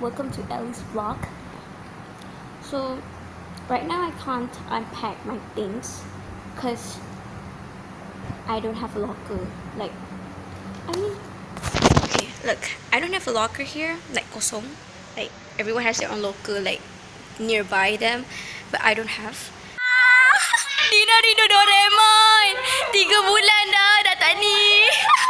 welcome to Ellie's vlog. So, right now I can't unpack my things because I don't have a locker. Like, I mean, okay, look, I don't have a locker here, like kosong. Like, everyone has their own locker, like nearby them, but I don't have. Ah! Dina Dino Doraemon! Tiga bulan dah, dah tak ni.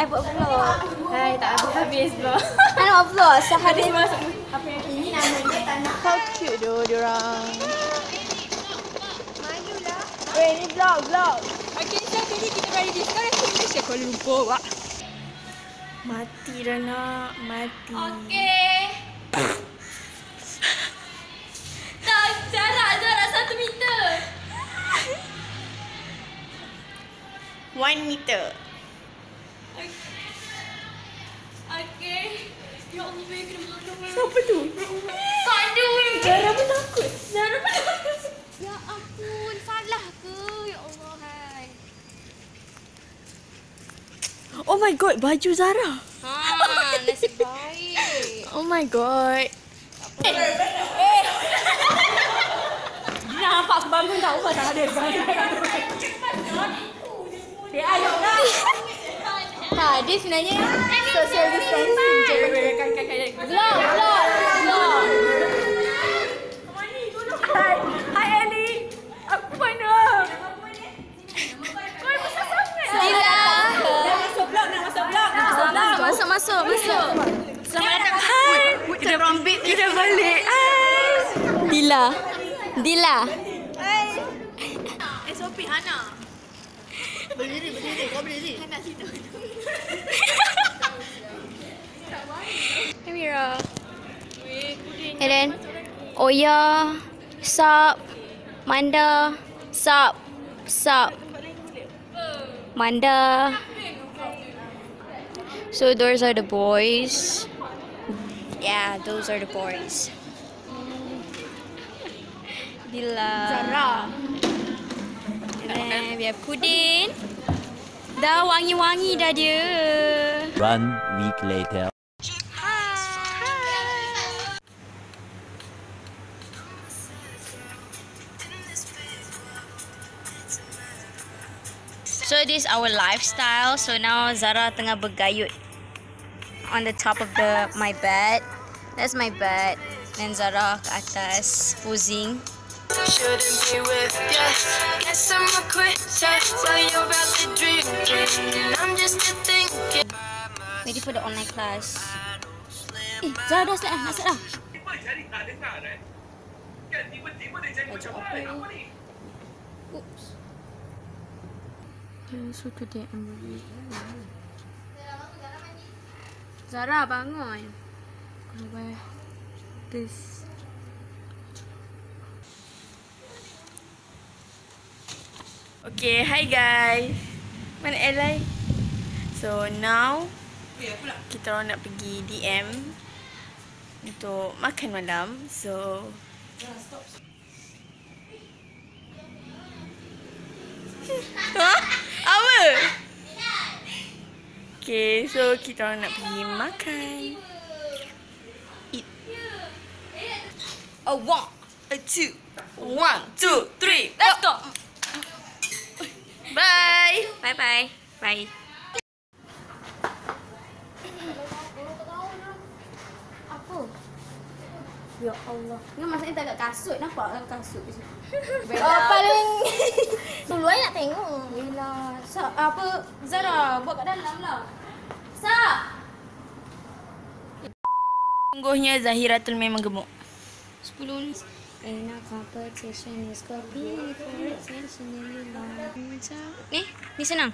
I buat vlog. Hai, tak habis-habis vlog. I nak buat vlog sehari. Apa yang ini nama dia tak nak. How cute doh diorang. Majulah. Weh, ni vlog, vlog. Okay, so jadi kita berada di sekolah Malaysia Kuala Lumpur, Wak. Mati dah nak, mati. Okey. tak, jarak jarak satu meter. One meter. Ya Allah, saya kena makan. Siapa tu? Tak ada. Zara pun takut. Zara pun takut. Ya ampun, salah ke? Ya Allah, hai. Oh my god, baju Zara. Ha, nasib baik. Oh my god. Dia nampak aku bangun tak apa tak ada. Dia ayo lah. Tak, dia sebenarnya social distancing je. Vlog, vlog, vlog. Hai, hai Ellie. Aku mana? Kau besar sangat. Sila. Masuk vlog, nak masuk vlog, nak masuk vlog. Masuk, masuk, masuk. Selamat datang. Hai. Kita rombit, kita balik. Hai. Dila. Dila. SOP Hana. Berdiri, berdiri. Kau berdiri. Hana sini. Hey Mira. And then Oya, Sup, Manda, Sup, Sup, Manda. So those are the boys. Yeah, those are the boys. Dila. Zara. And then we have Kudin. Dah wangi-wangi dah dia. One week later. So this is our lifestyle. So now Zara tengah bergayut on the top of the my bed. That's my bed. Then Zara ke atas posing. Shouldn't be with ya. Guess I'm a quitter. Tell Ready for the online class. Eh, Zara dah dah. Nak start dah. Baju apa ni? Oops. So today I'm really... Zara bangun. Gonna wear this. Okay, hi guys. Mana Eli? So now kita orang nak pergi DM untuk makan malam. So Ha? Apa? Okay, so kita orang nak pergi makan. Eat. A one, a two, one, two, three, let's go. Bye. Bye bye. Bye. Ya Allah. Ni maksudnya tak kat kasut. Nampak kan kasut di situ. Oh, paling dulu aja nak tengok. Yelah. Sa, apa Zara buat kat dalam lah. Sa. Sungguhnya Zahiratul memang gemuk. 10 ni. In a competition is copy for intentionally long. Ni, ni senang.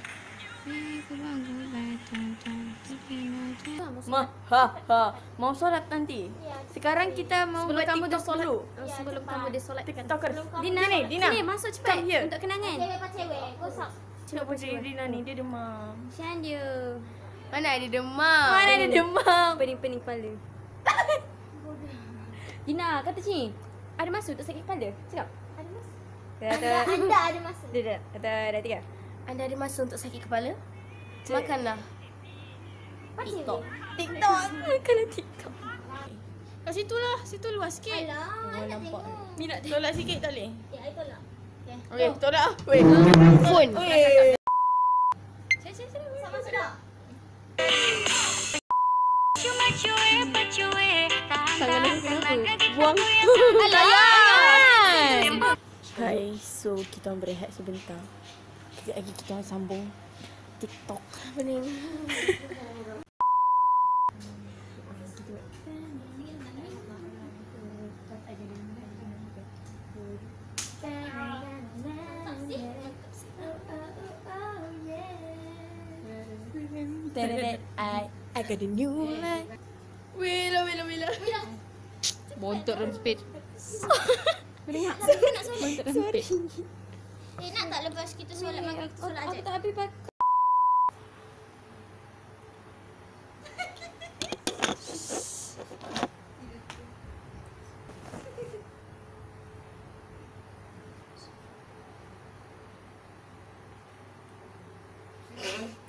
Ma, ha, ha. Mau solat nanti. Sekarang kita mau Sebelum buat kamu dah TikTok solat. dulu. Sebelum kamu dia solat. TikToker. Dina Sini, Dina. Sini masuk cepat. Come here. Untuk kenangan. Cewek apa cewek? Putri Dina ni dia demam. Sian dia. Mana ada demam? Mana ada demam? Pening-pening kepala. Dina, kata sini. Ada masuk untuk sakit kepala. Cakap. Ada mas. Kata. Anda ada masa. Dia dah. Kata dah tiga. Anda ada masa untuk sakit kepala? Makanlah. TikTok. TikTok. Makanlah TikTok. Kat situ lah. Situ luas sikit. Alah, Oh, nampak. tengok. Ni nak tolak sikit tak boleh? Ya, I tolak. Okay. Okey, tolak ah. Weh. Phone. Weh. Buang. Hai, so kita orang berehat sebentar. Kejap lagi kita orang sambung TikTok. Apa ni? I, I got a new life. Wila, wila, wila. Bontot rempit. Eh, nak tak lepas kita solat maghrib kita solat je? tak habis pak.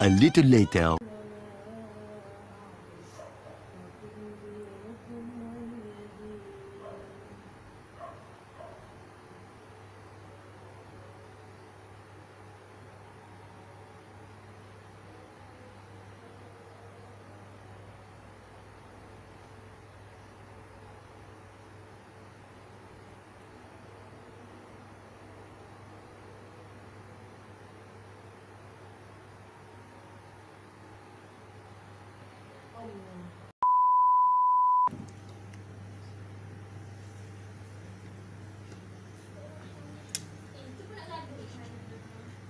A little later.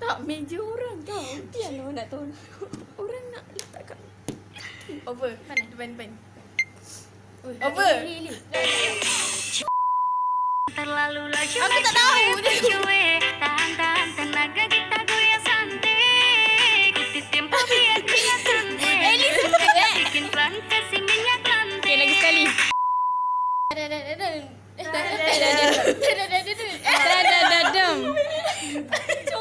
Tak, meja orang tau. Dia lah nak tolong. Orang nak letak kat Over. Mana? Depan, depan. Over. Aku tak tahu. Okay, lagi sekali. Dadadadam.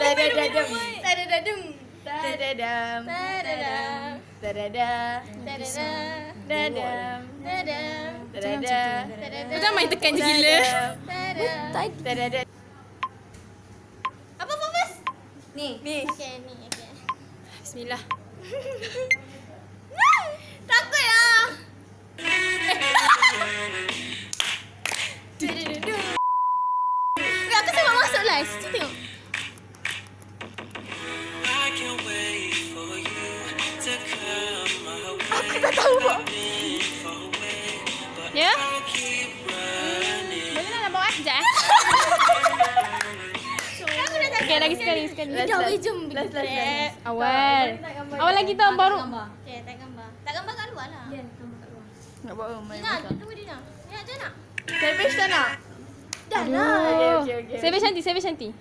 Tadadadam. Tadadadum. Tadadam. Tadadam. Tadada. Tadadam. Dadam. Tadadam. Tadada. Tadadam. Jangan main tekan je gila. Tadadam. Tadada. Apa fokus? Ni. Ni. Okay, ni. Okay. Bismillah. Ya? Boleh nak nampak eh? Sekejap eh. Tak Okay, lagi sekali, sekali. Jom, jom. Last, last, last. Awal. Awal lagi tau baru. Okay, tak gambar. Tak gambar kat luar lah. Nak buat apa? Main Dina, makan. tunggu Dina. Dina, jangan nak. Savage tak nak? Dah lah. Okay, okay, okay. Saya cantik, saya cantik.